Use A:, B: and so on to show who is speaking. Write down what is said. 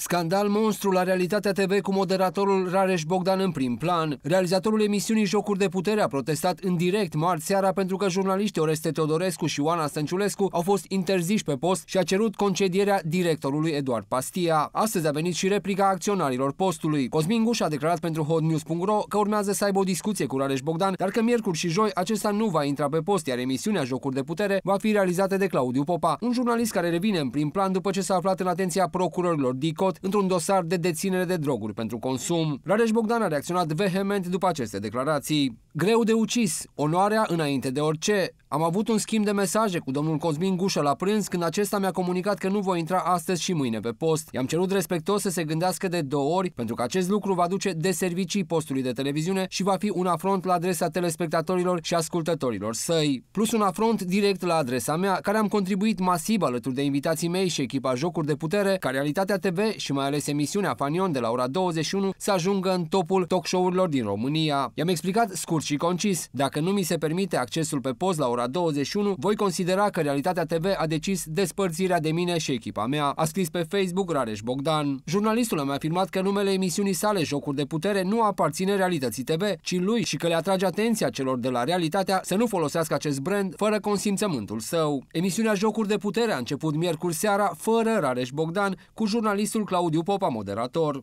A: Scandal monstru la Realitatea TV cu moderatorul Rareș Bogdan în prim plan. Realizatorul emisiunii Jocuri de Putere a protestat în direct marți seara pentru că jurnaliștii Oreste Teodorescu și Oana Stănciulescu au fost interziși pe post și a cerut concedierea directorului Eduard Pastia. Astăzi a venit și replica acționarilor postului. Cosmin Guș a declarat pentru hotnews.ro că urmează să aibă o discuție cu Rareș Bogdan, dar că miercuri și joi acesta nu va intra pe post, iar emisiunea Jocuri de Putere va fi realizată de Claudiu Popa, un jurnalist care revine în prim plan după ce s-a aflat în atenția procurorilor DICO Cot într-un dosar de deținere de droguri pentru consum. Rareș Bogdan a reacționat vehement după aceste declarații. Greu de ucis, onoarea înainte de orice. Am avut un schimb de mesaje cu domnul Cosmin Gușă la prânz când acesta mi-a comunicat că nu voi intra astăzi și mâine pe post. I-am cerut respectos să se gândească de două ori pentru că acest lucru va duce de servicii postului de televiziune și va fi un afront la adresa telespectatorilor și ascultătorilor săi. Plus un afront direct la adresa mea, care am contribuit masiv alături de invitații mei și echipa Jocuri de Putere, ca Realitatea TV și mai ales emisiunea Fanion de la ora 21 să ajungă în topul talk show-urilor din România. I-am explicat scurt și concis, dacă nu mi se permite accesul pe post la ora 21, voi considera că Realitatea TV a decis despărțirea de mine și echipa mea, a scris pe Facebook Rareș Bogdan. Jurnalistul a afirmat că numele emisiunii sale Jocuri de Putere nu aparține Realității TV, ci lui și că le atrage atenția celor de la Realitatea să nu folosească acest brand fără consimțământul său. Emisiunea Jocuri de Putere a început miercuri seara fără Rareș Bogdan cu jurnalistul Claudiu Popa, moderator.